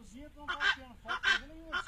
cozinha, tu não tá tendo foto nenhuma.